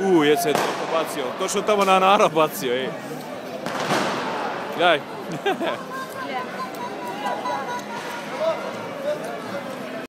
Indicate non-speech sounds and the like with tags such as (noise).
U, je se je to bacio. Točno tamo na nara bacio, ej. Gaj. (laughs)